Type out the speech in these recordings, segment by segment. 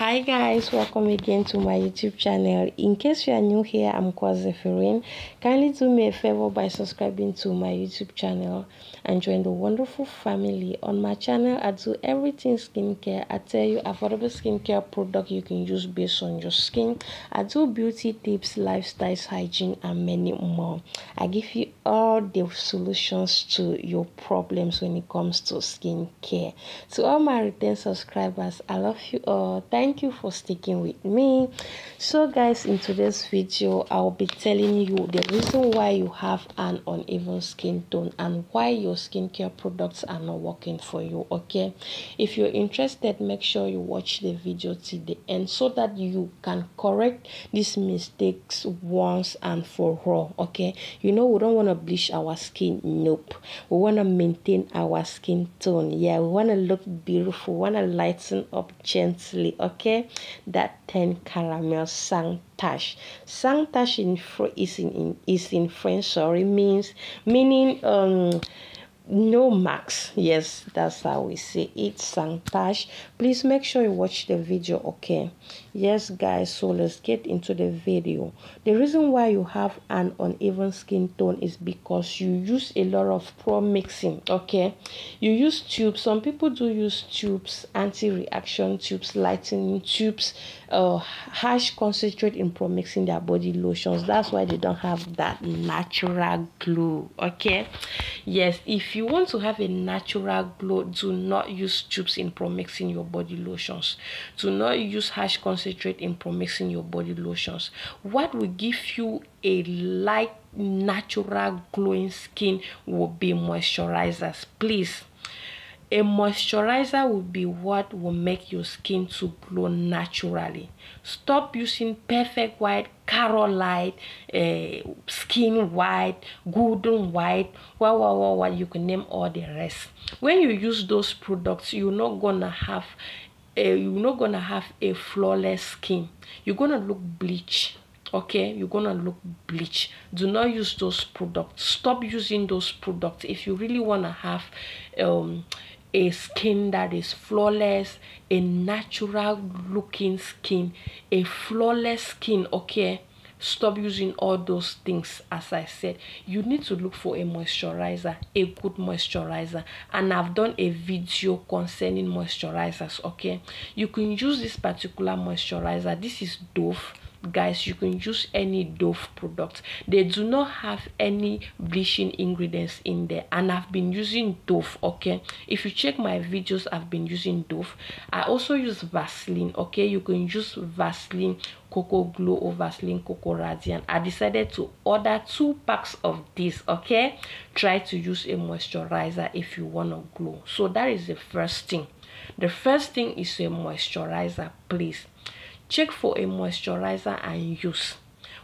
hi guys. Welcome again to my youtube channel. In case you are new here i'm Kwazeferin. kindly do me a favor by subscribing to my youtube channel and join the wonderful family on my channel. I do everything skincare. I tell you affordable skincare product you can use based on your skin. I do beauty tips lifestyles hygiene and many more. I give you all the solutions to your problems when it comes to skincare. To all my return subscribers i love you all. Thank thank you for sticking with me. So guys in today's video i'll be telling you the reason why you have an uneven skin tone and why your skincare products are not working for you okay? If you're interested make sure you watch the video till the end so that you can correct these mistakes once and for all okay? You know we don't want to bleach our skin nope. We want to maintain our skin tone yeah? We want to look beautiful we want to lighten up gently okay okay that 10 caramel santash santash in is in is in french sorry means meaning um no marks. Yes that's how we say it santash please make sure you watch the video okay yes guys so let's get into the video. The reason why you have an uneven skin tone is because you use a lot of pro mixing okay? You use tubes. Some people do use tubes anti-reaction tubes lightening tubes uh harsh concentrate in pro mixing their body lotions. That's why they don't have that natural glow okay? Yes if you want to have a natural glow, do not use tubes in pro mixing your body lotions. Do not use harsh concentrate in promixing your body lotions. What will give you a light, natural, glowing skin will be moisturizers. Please a moisturizer will be what will make your skin to glow naturally. Stop using perfect white, Carolight, uh, skin white, golden white, what, what, what, what, you can name all the rest. When you use those products, you're not gonna have a, you're not gonna have a flawless skin. You're gonna look bleach okay you're gonna look bleach do not use those products stop using those products if you really want to have um a skin that is flawless, a natural looking skin, a flawless skin, okay? Stop using all those things as I said. You need to look for a moisturizer, a good moisturizer. And I've done a video concerning moisturizers, okay? You can use this particular moisturizer. This is Dove guys you can use any dove product. They do not have any bleaching ingredients in there. And i've been using dove okay? If you check my videos i've been using dove i also use vaseline okay? You can use vaseline cocoa glow or vaseline cocoa radiant. I decided to order two packs of this okay? Try to use a moisturizer if you want to glow. So that is the first thing. The first thing is a moisturizer please check for a moisturizer and use.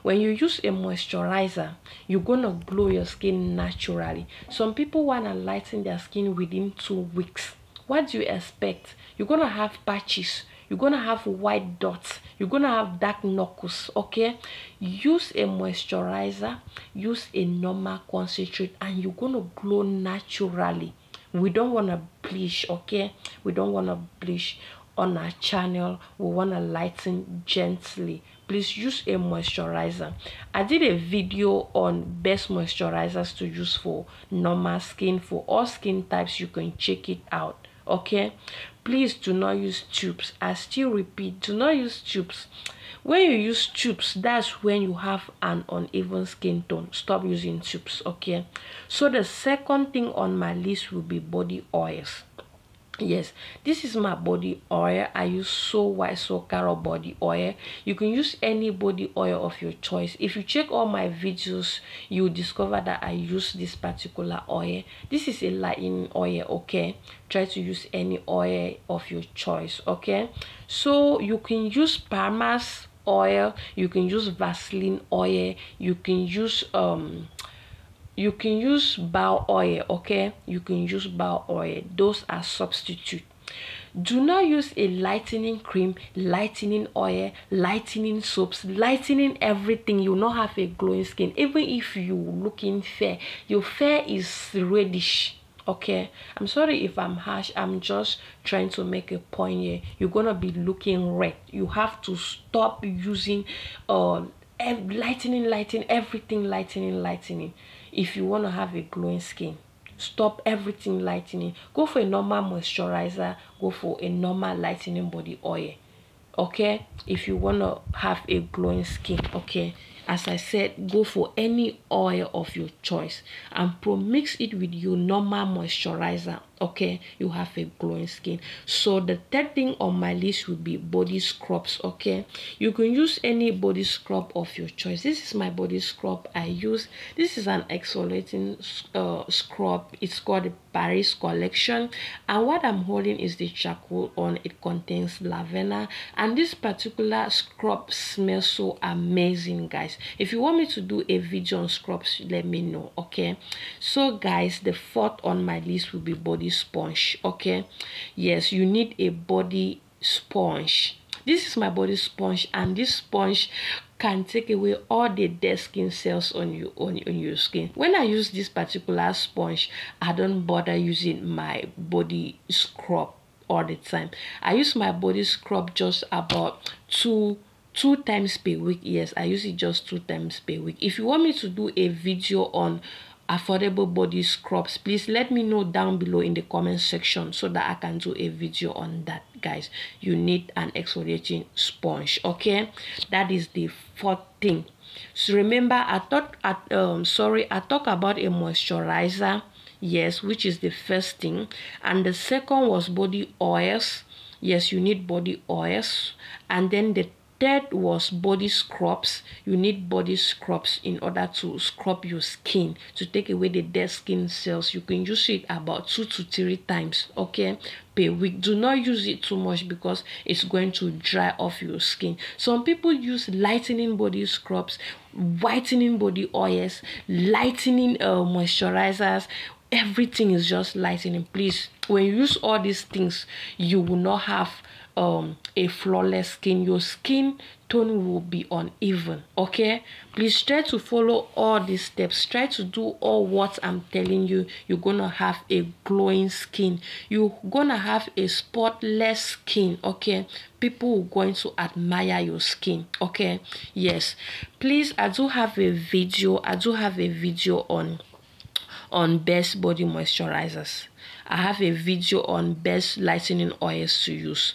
When you use a moisturizer you're gonna glow your skin naturally. Some people want to lighten their skin within two weeks. What do you expect? You're gonna have patches. You're gonna have white dots. You're gonna have dark knuckles okay? Use a moisturizer use a normal concentrate and you're gonna glow naturally. We don't want to bleach okay? We don't want to bleach on our channel we want to lighten gently. Please use a moisturizer. I did a video on best moisturizers to use for normal skin. For all skin types you can check it out okay? Please do not use tubes. I still repeat do not use tubes. When you use tubes that's when you have an uneven skin tone. Stop using tubes okay? So the second thing on my list will be body oils yes this is my body oil. I use so white so carol body oil. You can use any body oil of your choice. If you check all my videos you discover that i use this particular oil. This is a lightening oil okay? Try to use any oil of your choice okay? So you can use Palmer's oil you can use vaseline oil you can use um you can use bow oil okay? You can use bow oil. Those are substitute. Do not use a lightening cream lightening oil lightening soaps lightening everything. You will not have a glowing skin. Even if you looking fair your fair is reddish okay? I'm sorry if i'm harsh. I'm just trying to make a point here. You're gonna be looking red. You have to stop using uh lightening lightening everything lightening lightening if you want to have a glowing skin stop everything lightening. Go for a normal moisturizer go for a normal lightening body oil okay? If you want to have a glowing skin okay? As i said go for any oil of your choice and pro mix it with your normal moisturizer okay you have a glowing skin. So the third thing on my list would be body scrubs okay? You can use any body scrub of your choice. This is my body scrub i use. This is an exfoliating uh, scrub. It's called the paris collection. And what i'm holding is the charcoal on. It contains lavender. And this particular scrub smells so amazing guys. If you want me to do a video on scrubs let me know okay? So guys the fourth on my list will be body body sponge okay? Yes you need a body sponge. This is my body sponge and this sponge can take away all the dead skin cells on you on, on your skin. When i use this particular sponge i don't bother using my body scrub all the time. I use my body scrub just about two two times per week. Yes i use it just two times per week. If you want me to do a video on affordable body scrubs. Please let me know down below in the comment section so that i can do a video on that guys. You need an exfoliating sponge okay? That is the fourth thing. So remember i thought at um sorry i talked about a moisturizer yes which is the first thing. And the second was body oils. Yes you need body oils. And then the Third was body scrubs. You need body scrubs in order to scrub your skin to take away the dead skin cells. You can use it about two to three times, okay, per week. Do not use it too much because it's going to dry off your skin. Some people use lightening body scrubs, whitening body oils, lightening uh, moisturizers, everything is just lightening please when you use all these things you will not have um a flawless skin. Your skin tone will be uneven okay? Please try to follow all these steps. Try to do all what i'm telling you. You're gonna have a glowing skin. You're gonna have a spotless skin okay? People are going to admire your skin okay? Yes. Please i do have a video. I do have a video on on best body moisturizers. I have a video on best lightening oils to use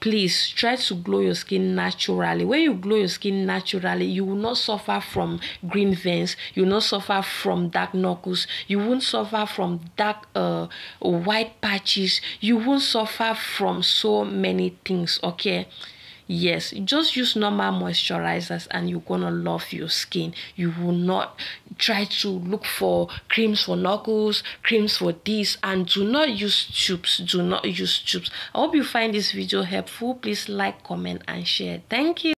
please try to glow your skin naturally. When you glow your skin naturally you will not suffer from green veins you will not suffer from dark knuckles you won't suffer from dark uh white patches you won't suffer from so many things okay yes just use normal moisturizers and you're gonna love your skin. You will not try to look for creams for knuckles creams for this and do not use tubes do not use tubes. I hope you find this video helpful. Please like comment and share. Thank you